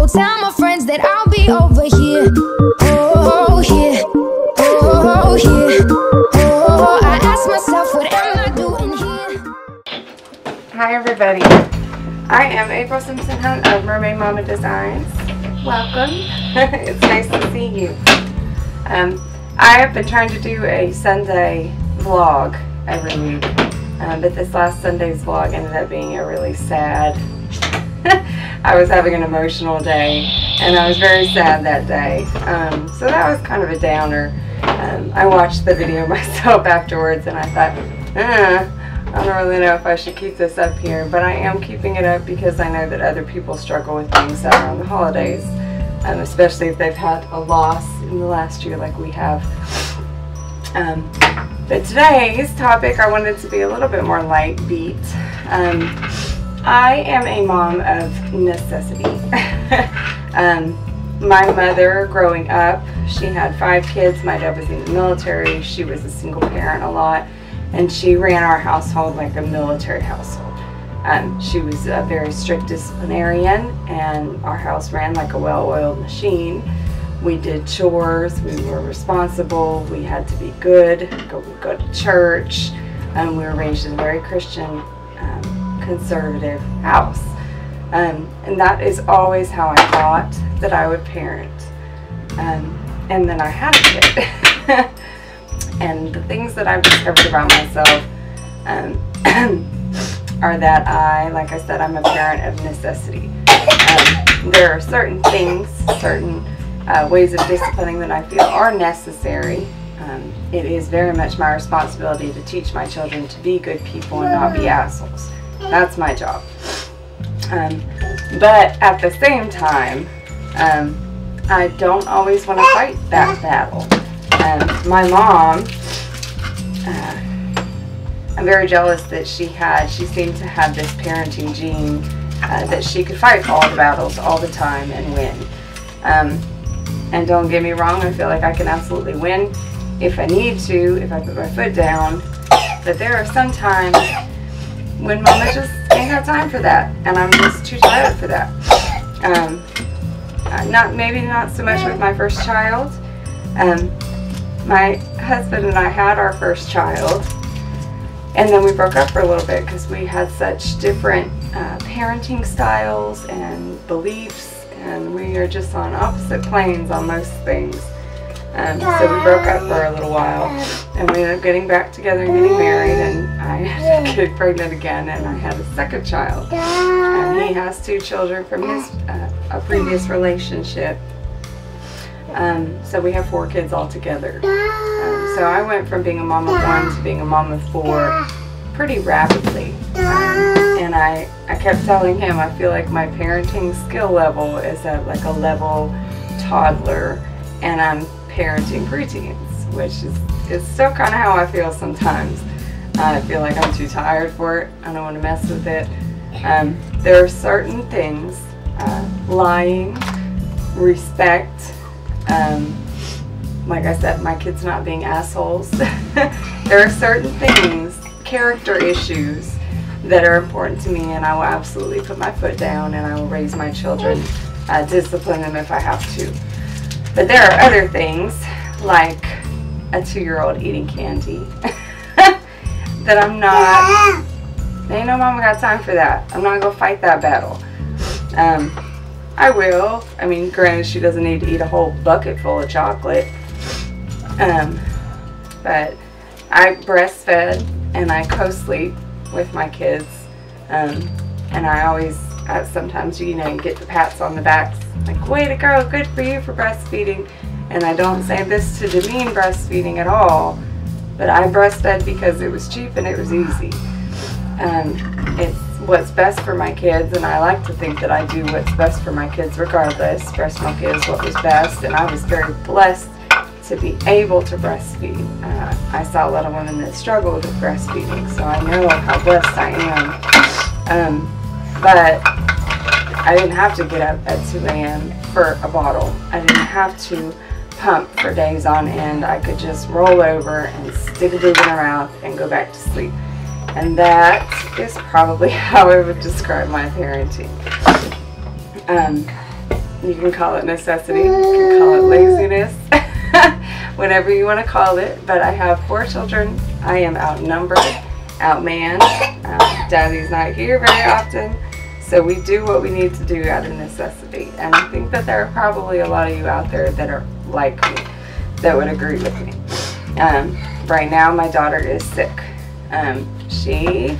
So tell my friends that I'll be over here. Oh, here. Oh, here. Oh, I ask myself, what am I doing here? Hi everybody. I am April Simpson Hunt of Mermaid Mama Designs. Welcome. it's nice to see you. Um, I have been trying to do a Sunday vlog every week, um, but this last Sunday's vlog ended up being a really sad. I was having an emotional day, and I was very sad that day. Um, so that was kind of a downer. Um, I watched the video myself afterwards, and I thought, uh, I don't really know if I should keep this up here, but I am keeping it up because I know that other people struggle with things around the holidays, um, especially if they've had a loss in the last year like we have. Um, but today's topic I wanted to be a little bit more light beat. Um, I am a mom of necessity. um, my mother growing up, she had five kids. My dad was in the military. She was a single parent a lot and she ran our household like a military household. Um, she was a very strict disciplinarian, and our house ran like a well-oiled machine. We did chores, we were responsible, we had to be good, go, go to church, and we were raised in a very Christian, um, conservative house. Um, and that is always how I thought that I would parent. Um, and then I had a kid. and the things that I've discovered about myself um, are that I, like I said, I'm a parent of necessity. Um, there are certain things, certain uh, ways of disciplining that I feel are necessary. Um, it is very much my responsibility to teach my children to be good people and not be assholes. That's my job. Um, but at the same time, um, I don't always want to fight that battle. Um, my mom, uh, I'm very jealous that she had, she seemed to have this parenting gene uh, that she could fight all the battles all the time and win. Um, and don't get me wrong, I feel like I can absolutely win if I need to, if I put my foot down. But there are some times when mama just ain't got time for that, and I'm just too tired for that. Um, uh, not maybe not so much with my first child. Um, my husband and I had our first child, and then we broke up for a little bit because we had such different uh, parenting styles and beliefs, and we are just on opposite planes on most things. Um, so we broke up for a little while, and we ended up getting back together and getting married, and I up getting pregnant again, and I had a second child. And he has two children from his uh, a previous relationship. Um, so we have four kids all together. Um, so I went from being a mom of one to being a mom of four pretty rapidly. Um, and I, I kept telling him I feel like my parenting skill level is at like a level toddler and I'm parenting preteens, which is, is still kind of how I feel sometimes. I feel like I'm too tired for it. I don't want to mess with it. Um, there are certain things, uh, lying, respect, um, like I said, my kids not being assholes. there are certain things, character issues, that are important to me, and I will absolutely put my foot down and I will raise my children, uh, discipline them if I have to. But there are other things, like a two year old eating candy, that I'm not. Ain't no mama got time for that. I'm not gonna fight that battle. Um, I will. I mean, granted, she doesn't need to eat a whole bucket full of chocolate. Um, but I breastfed and I co-sleep with my kids. Um, and I always, uh, sometimes, you know, you get the pats on the back, like, way to go, good for you for breastfeeding. And I don't say this to demean breastfeeding at all, but I breastfed because it was cheap and it was easy. Um, it's what's best for my kids, and I like to think that I do what's best for my kids regardless. Breast milk is what was best, and I was very blessed to be able to breastfeed. Uh, I saw a lot of women that struggled with breastfeeding, so I know how blessed I am. Um, but I didn't have to get up at 2 a.m. for a bottle. I didn't have to pump for days on end. I could just roll over and stick a boob in her mouth and go back to sleep. And that is probably how I would describe my parenting. Um, You can call it necessity. You can call it laziness. Whatever you want to call it. But I have four children. I am outnumbered, outmanned. Um, Daddy's not here very often. So we do what we need to do out of necessity. And I think that there are probably a lot of you out there that are like me, that would agree with me. Um, right now, my daughter is sick. Um, she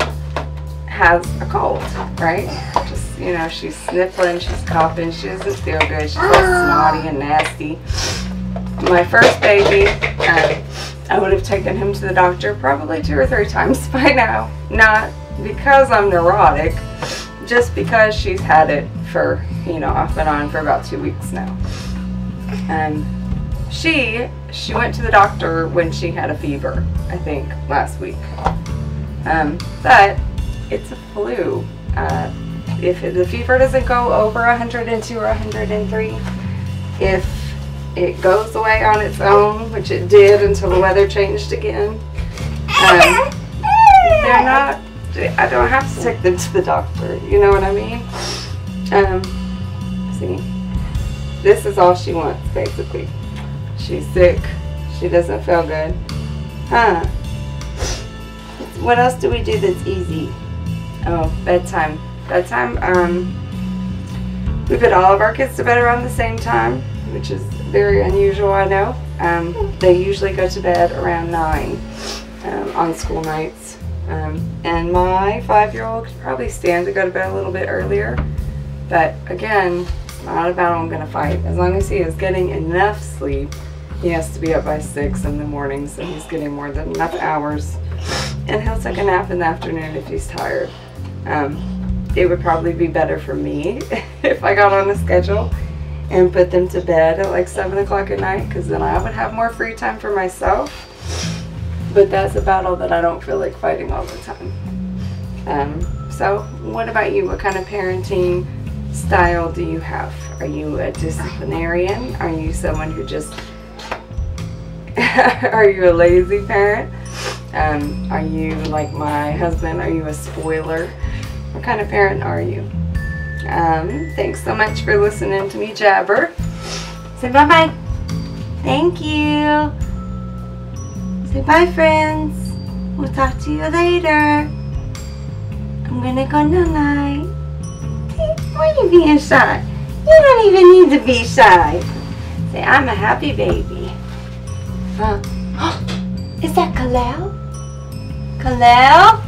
has a cold, right? Just, you know, she's sniffling, she's coughing, she doesn't feel good, she's all snotty and nasty. My first baby, um, I would have taken him to the doctor probably two or three times by now. Not because I'm neurotic, just because she's had it for, you know, off and on for about two weeks now. Um, she, she went to the doctor when she had a fever, I think, last week. Um, but it's a flu. Uh, if the fever doesn't go over 102 or 103, if it goes away on its own, which it did until the weather changed again, um, they're not, I don't have to take them to the doctor, you know what I mean? Um, see, this is all she wants, basically. She's sick, she doesn't feel good. Huh. What else do we do that's easy? Oh, bedtime. Bedtime, um, we put all of our kids to bed around the same time, which is very unusual, I know. Um, they usually go to bed around 9 um, on school nights. Um, and my five-year-old could probably stand to go to bed a little bit earlier. But again, not a battle I'm going to fight. As long as he is getting enough sleep, he has to be up by 6 in the morning, so he's getting more than enough hours. And he'll take a nap in the afternoon if he's tired. Um, it would probably be better for me if I got on a schedule and put them to bed at like 7 o'clock at night because then I would have more free time for myself. But that's a battle that I don't feel like fighting all the time. Um, so, what about you? What kind of parenting style do you have? Are you a disciplinarian? Are you someone who just. are you a lazy parent? Um, are you like my husband? Are you a spoiler? What kind of parent are you? Um, thanks so much for listening to me jabber. Say bye-bye. Thank you. Say bye, friends. We'll talk to you later. I'm gonna go night-night. Why are you being shy? You don't even need to be shy. Say, I'm a happy baby. Huh? Is that Kalel? Kalel?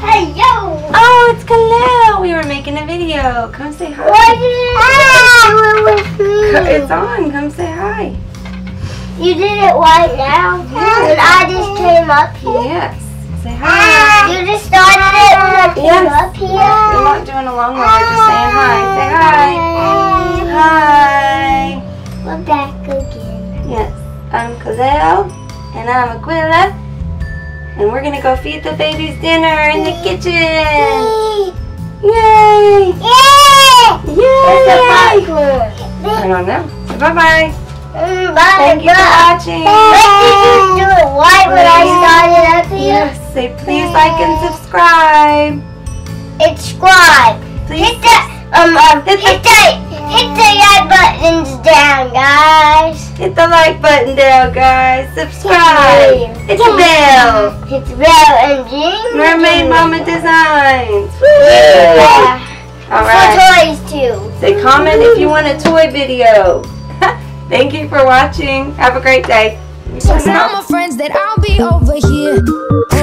Hey, yo! Oh, it's Kalel. We were making a video. Come say hi. Why didn't you do ah! it with me? It's on. Come say hi. You did it right now? Yeah. And I just came up here? Yes. Say hi. Ah! You just started it when I came Yes. up here? We're not doing a long one. We're just saying hi. Say hi. Ah! Hi. We're back again. Yes. I'm Kalel. And I'm Aquila. And we're going to go feed the babies dinner in the kitchen. Yay. Yeah! It's a Yay. popcorn. I don't know. So bye-bye. Mm, bye, Thank you for bye. watching. Wait, did you do it right when I started up here? Yes. Say please like and subscribe. Subscribe. Please. Hit the um, um Hit hit, the- the hit the like button down, guys. Hit the like button down, guys. Subscribe. Hit the bell. Hit the bell and ding. Mermaid Mama Designs. Yeah. All For toys too. Say comment if you want a toy video. Thank you for watching. Have a great day. Tell my friends that I'll be over. Here.